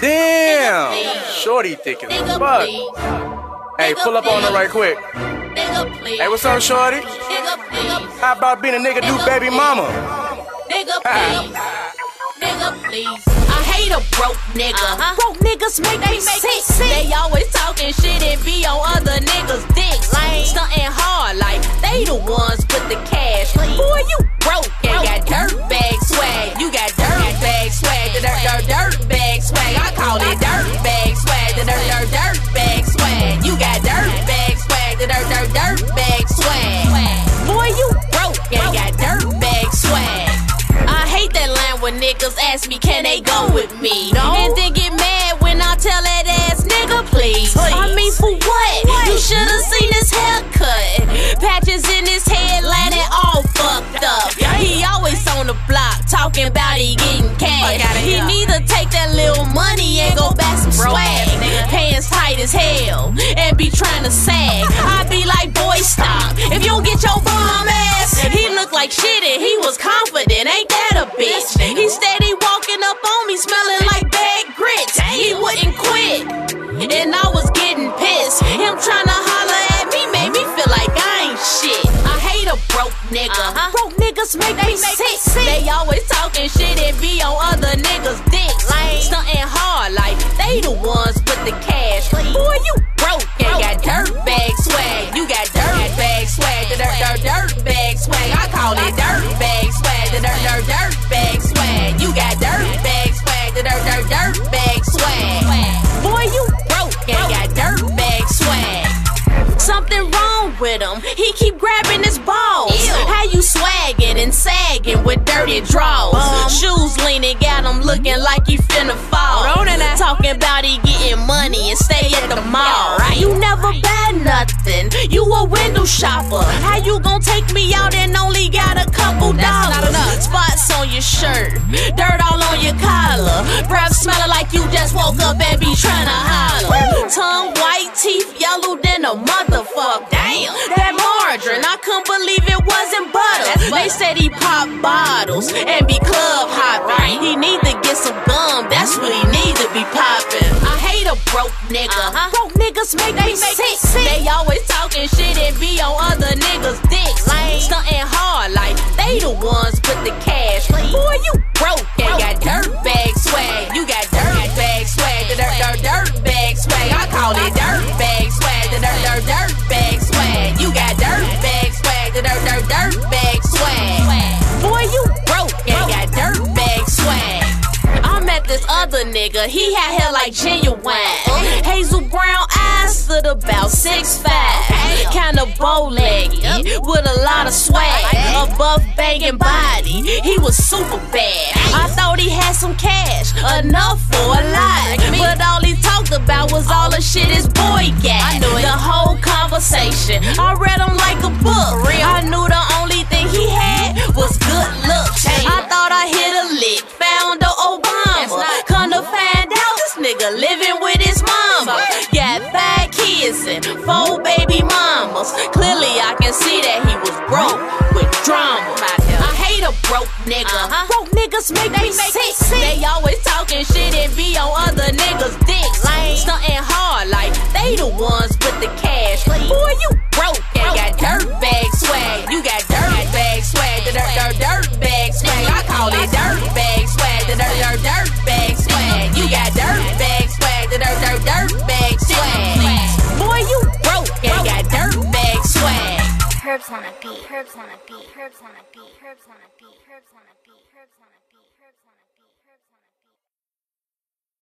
Damn! Shorty thick as fuck. Hey, pull up on her right quick. Hey, what's up, Shorty? Nigga, please. How about being a nigga new baby mama? Nigga, please. Nigga, please. I hate a broke nigga. Uh-huh. Broke niggas make me sick. They always talking shit and be on other niggas' dicks. Ask me, can they go with me? And then get mad when I tell that ass nigga, please. I mean, for what? You should've seen his haircut. Patches in his head, landing all fucked up. He always on the block, talking about he getting cash. He need to take that little money and go back some swag. Pants tight as hell, and be trying to sag. I be like, boy, stop. If you don't get your bum ass, he look like shit and he was confident. Ain't that a bitch? He steady nigga. Uh-huh. Broke niggas make me sick. They always talking shit and be on other niggas' dicks. Stunting hard like they the ones with the cash. Boy, you with him. He keep grabbing his balls. How you swagging and sagging with dirty draws? Shoes leaning, got him looking like he finna fall. Talking about he getting money and stay at the mall. You never buy nothing. You a window shopper. How you gon' take me out and only got a couple dollars? Spots on your shirt, dirt all on your collar. Breath smelling like you just woke up and be tryna holler. Tongue teeth yellow than a motherfucker. Damn, that margarine, I couldn't believe it wasn't butter. They said he pop bottles and be club hopping. He need to get some gum, that's what he need to be popping. I hate a broke nigga. Uh-huh. Broke niggas make me sick. They always talking shit and be on other niggas' dicks. Stunting hard like they the ones with the cash. Boy, you broke and got dirt bag swag. You got dirt bag swag. The dirt, dirt, dirt bag swag. I call it dirt bag swag. The dirt, dirt, dirt bag swag. You got dirt bag swag. The dirt, dirt, dirt bag swag. Boy, you broke and got dirt bag swag. I met this other nigga, he had hair like Ginuwine. Hazel brown eyes, stood about six five. Kinda bow legged, with a lot of swag. A buff banging body, he was super bad. I thought he had some cash, enough for a lot. But all he talked about was all the shit his boy got. Baby mamas. Clearly, I can see that he was broke with drama. I hate a broke nigga. Uh-huh. Broke niggas make me sick. They always talking shit and be on Herbs on a beat. Herbs on a beat. Herbs on a beat. Herbs on a beat. Herbs on a beat. Herbs on a beat.